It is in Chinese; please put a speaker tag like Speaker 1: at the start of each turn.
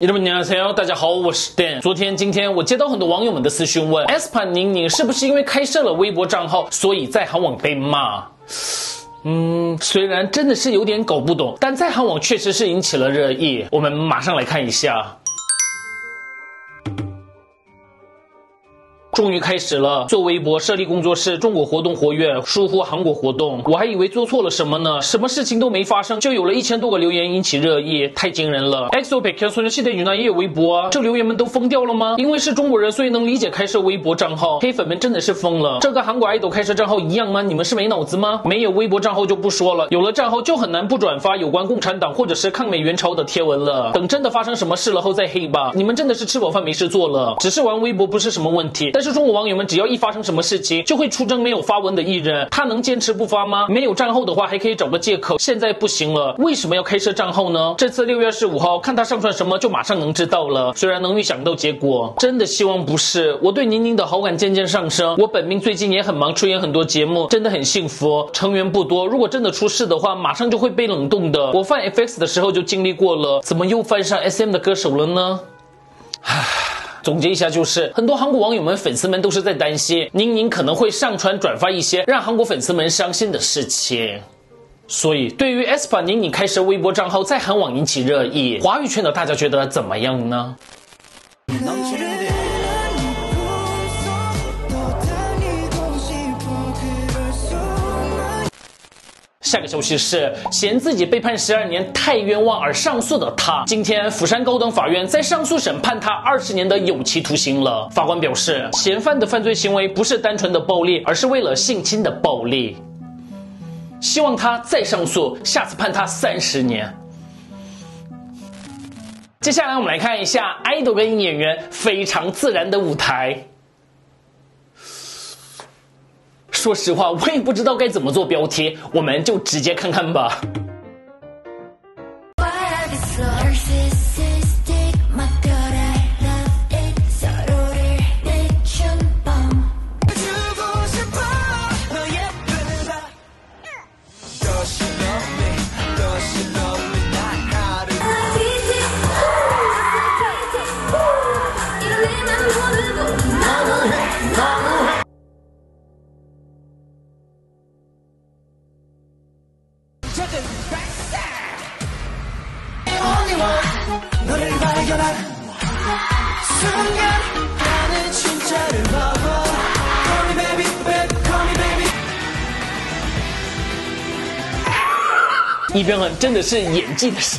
Speaker 1: 你们好，大家好，我是 Dan。昨天、今天我接到很多网友们的私讯，问 S 盘宁宁是不是因为开设了微博账号，所以在韩网被骂？嗯，虽然真的是有点搞不懂，但在韩网确实是引起了热议。我们马上来看一下。终于开始了，做微博设立工作室，中国活动活跃，疏忽韩国活动。我还以为做错了什么呢，什么事情都没发生，就有了一千多个留言引起热议，太惊人了。EXO 北 K 孙的系的云南也有微博啊，这留言们都疯掉了吗？因为是中国人，所以能理解开设微博账号。黑粉们真的是疯了，这跟韩国爱豆开设账号一样吗？你们是没脑子吗？没有微博账号就不说了，有了账号就很难不转发有关共产党或者是抗美援朝的贴文了。等真的发生什么事了后再黑吧。你们真的是吃饱饭没事做了，只是玩微博不是什么问题，但是。中国网友们只要一发生什么事情，就会出征没有发文的艺人，他能坚持不发吗？没有账号的话，还可以找个借口。现在不行了，为什么要开设账号呢？这次六月十五号，看他上传什么，就马上能知道了。虽然能预想到结果，真的希望不是。我对宁宁的好感渐渐上升。我本命最近也很忙，出演很多节目，真的很幸福。成员不多，如果真的出事的话，马上就会被冷冻的。我犯 FX 的时候就经历过了，怎么又犯上 SM 的歌手了呢？唉。总结一下，就是很多韩国网友们、粉丝们都是在担心宁宁可能会上传转发一些让韩国粉丝们伤心的事情。所以，对于 aespa 宁宁开设微博账号在韩网引起热议，华语圈的大家觉得怎么样呢？下个消息是，嫌自己被判十二年太冤枉而上诉的他，今天釜山高等法院在上诉审判他二十年的有期徒刑了。法官表示，嫌犯的犯罪行为不是单纯的暴力，而是为了性侵的暴力。希望他再上诉，下次判他三十年。接下来我们来看一下爱豆跟演员非常自然的舞台。说实话，我也不知道该怎么做标题，我们就直接看看吧。一边很真的是演技的事。